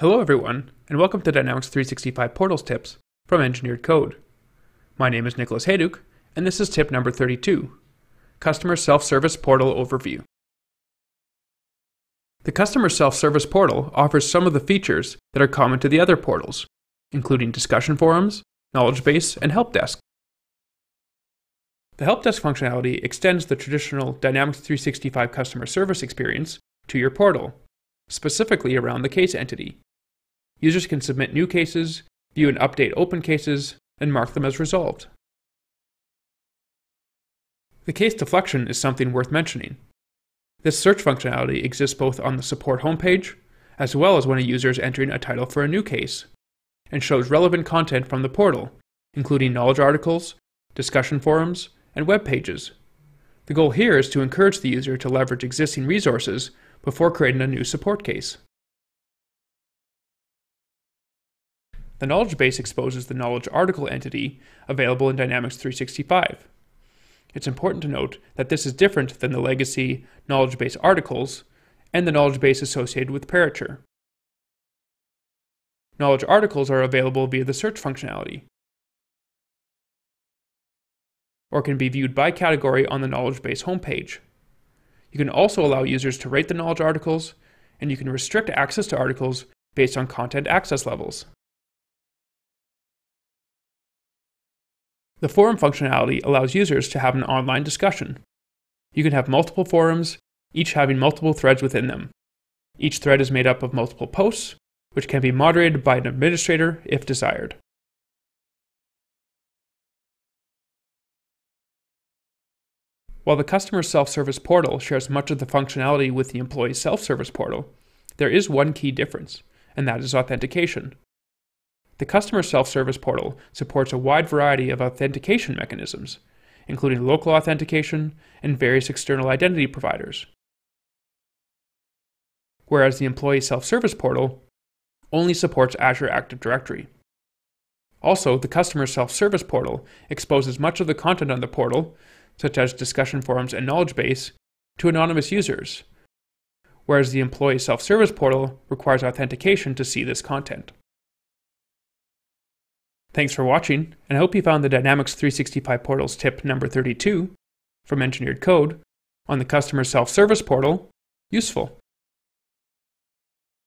Hello everyone, and welcome to Dynamics 365 Portals tips from Engineered Code. My name is Nicholas Hayduk, and this is tip number 32, Customer Self-Service Portal Overview. The Customer Self-Service Portal offers some of the features that are common to the other portals, including discussion forums, knowledge base, and help desk. The help desk functionality extends the traditional Dynamics 365 customer service experience to your portal, specifically around the case entity. Users can submit new cases, view and update open cases, and mark them as resolved. The case deflection is something worth mentioning. This search functionality exists both on the support homepage, as well as when a user is entering a title for a new case, and shows relevant content from the portal, including knowledge articles, discussion forums, and web pages. The goal here is to encourage the user to leverage existing resources before creating a new support case. The knowledge base exposes the knowledge article entity available in Dynamics 365. It's important to note that this is different than the legacy knowledge base articles and the knowledge base associated with Parature. Knowledge articles are available via the search functionality, or can be viewed by category on the knowledge base homepage. You can also allow users to rate the knowledge articles, and you can restrict access to articles based on content access levels. The forum functionality allows users to have an online discussion. You can have multiple forums, each having multiple threads within them. Each thread is made up of multiple posts, which can be moderated by an administrator if desired. While the customer self-service portal shares much of the functionality with the employee self-service portal, there is one key difference, and that is authentication. The customer self-service portal supports a wide variety of authentication mechanisms, including local authentication and various external identity providers. Whereas the employee self-service portal only supports Azure Active Directory. Also, the customer self-service portal exposes much of the content on the portal, such as discussion forums and knowledge base, to anonymous users, whereas the employee self-service portal requires authentication to see this content. Thanks for watching, and I hope you found the Dynamics 365 Portals tip number 32 from Engineered Code on the Customer Self Service portal useful.